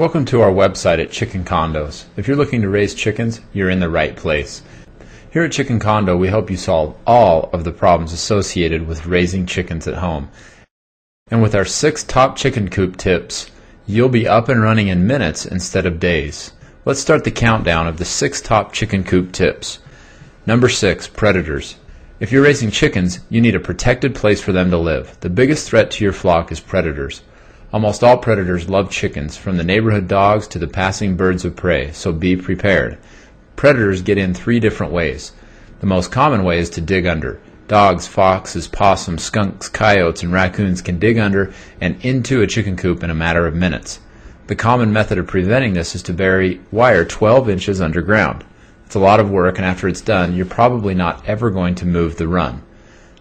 Welcome to our website at Chicken Condos. If you're looking to raise chickens, you're in the right place. Here at Chicken Condo, we help you solve all of the problems associated with raising chickens at home. And with our six top chicken coop tips, you'll be up and running in minutes instead of days. Let's start the countdown of the six top chicken coop tips. Number six, predators. If you're raising chickens, you need a protected place for them to live. The biggest threat to your flock is predators. Almost all predators love chickens, from the neighborhood dogs to the passing birds of prey, so be prepared. Predators get in three different ways. The most common way is to dig under. Dogs, foxes, possums, skunks, coyotes, and raccoons can dig under and into a chicken coop in a matter of minutes. The common method of preventing this is to bury wire 12 inches underground. It's a lot of work, and after it's done, you're probably not ever going to move the run.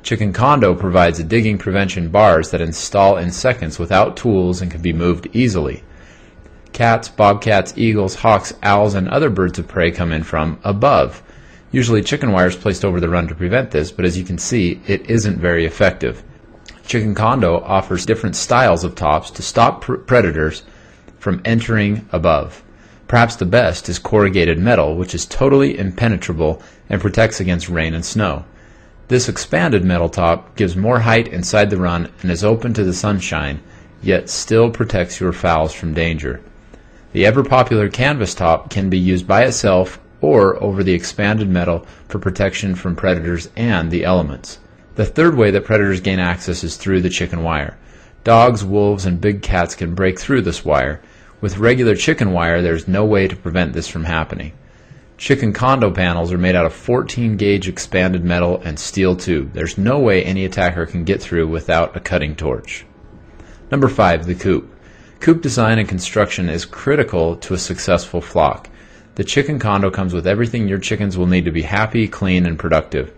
Chicken Condo provides digging prevention bars that install in seconds without tools and can be moved easily. Cats, bobcats, eagles, hawks, owls, and other birds of prey come in from above. Usually chicken wire is placed over the run to prevent this, but as you can see, it isn't very effective. Chicken Condo offers different styles of tops to stop pr- predators from entering above. Perhaps the best is corrugated metal, which is totally impenetrable and protects against rain and snow. This expanded metal top gives more height inside the run and is open to the sunshine, yet still protects your fowls from danger. The ever popular canvas top can be used by itself or over the expanded metal for protection from predators and the elements. The third way that predators gain access is through the chicken wire. Dogs, wolves, and big cats can break through this wire. With regular chicken wire, there's no way to prevent this from happening. Chicken condo panels are made out of 14 gauge expanded metal and steel tube. There's no way any attacker can get through without a cutting torch. Number 5. The coop. Coop design and construction is critical to a successful flock. The chicken condo comes with everything your chickens will need to be happy, clean, and productive.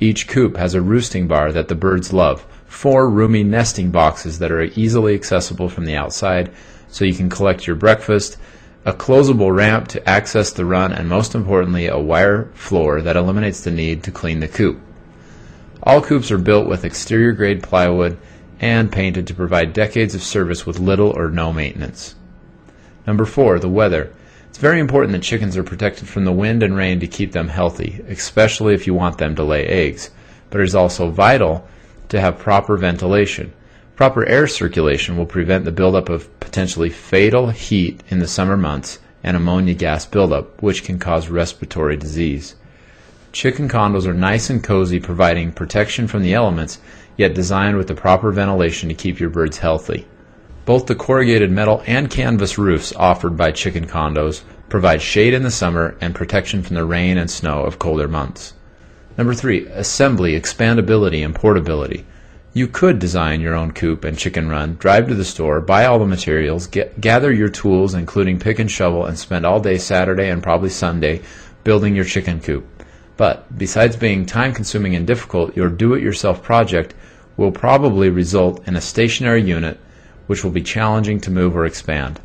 Each coop has a roosting bar that the birds love, four roomy nesting boxes that are easily accessible from the outside so you can collect your breakfast, a closable ramp to access the run, and most importantly, a wire floor that eliminates the need to clean the coop. All coops are built with exterior grade plywood and painted to provide decades of service with little or no maintenance. Number four, the weather. It's very important that chickens are protected from the wind and rain to keep them healthy, especially if you want them to lay eggs. But it is also vital to have proper ventilation. Proper air circulation will prevent the buildup of potentially fatal heat in the summer months and ammonia gas buildup, which can cause respiratory disease. Chicken condos are nice and cozy, providing protection from the elements, yet designed with the proper ventilation to keep your birds healthy. Both the corrugated metal and canvas roofs offered by chicken condos provide shade in the summer and protection from the rain and snow of colder months. Number three, assembly, expandability, and portability. You could design your own coop and chicken run, drive to the store, buy all the materials, get, gather your tools, including pick and shovel, and spend all day Saturday and probably Sunday building your chicken coop. But besides being time consuming and difficult, your do it yourself project will probably result in a stationary unit which will be challenging to move or expand.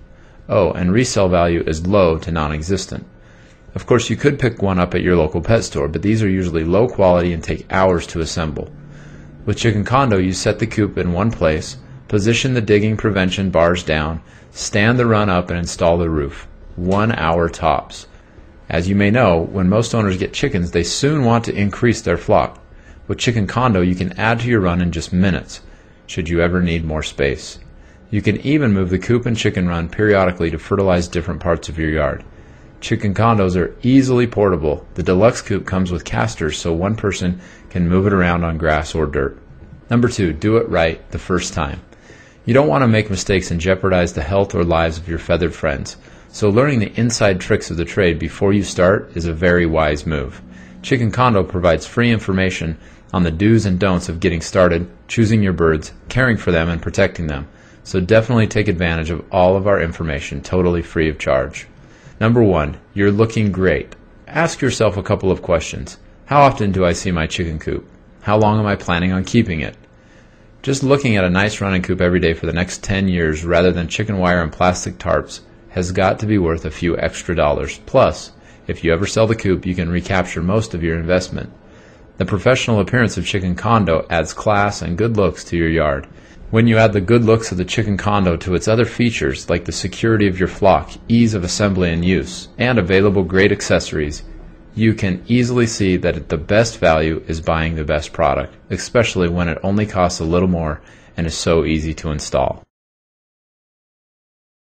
Oh, and resale value is low to non existent. Of course, you could pick one up at your local pet store, but these are usually low quality and take hours to assemble. With Chicken Condo, you set the coop in one place, position the digging prevention bars down, stand the run up, and install the roof. One hour tops. As you may know, when most owners get chickens, they soon want to increase their flock. With Chicken Condo, you can add to your run in just minutes, should you ever need more space. You can even move the coop and chicken run periodically to fertilize different parts of your yard. Chicken condos are easily portable. The deluxe coop comes with casters so one person can move it around on grass or dirt. Number two, do it right the first time. You don't want to make mistakes and jeopardize the health or lives of your feathered friends, so learning the inside tricks of the trade before you start is a very wise move. Chicken Condo provides free information on the do's and don'ts of getting started, choosing your birds, caring for them, and protecting them. So definitely take advantage of all of our information totally free of charge. Number one, you're looking great. Ask yourself a couple of questions. How often do I see my chicken coop? How long am I planning on keeping it? Just looking at a nice running coop every day for the next 10 years rather than chicken wire and plastic tarps has got to be worth a few extra dollars. Plus, if you ever sell the coop, you can recapture most of your investment. The professional appearance of Chicken Condo adds class and good looks to your yard. When you add the good looks of the chicken condo to its other features like the security of your flock, ease of assembly and use, and available great accessories, you can easily see that the best value is buying the best product, especially when it only costs a little more and is so easy to install.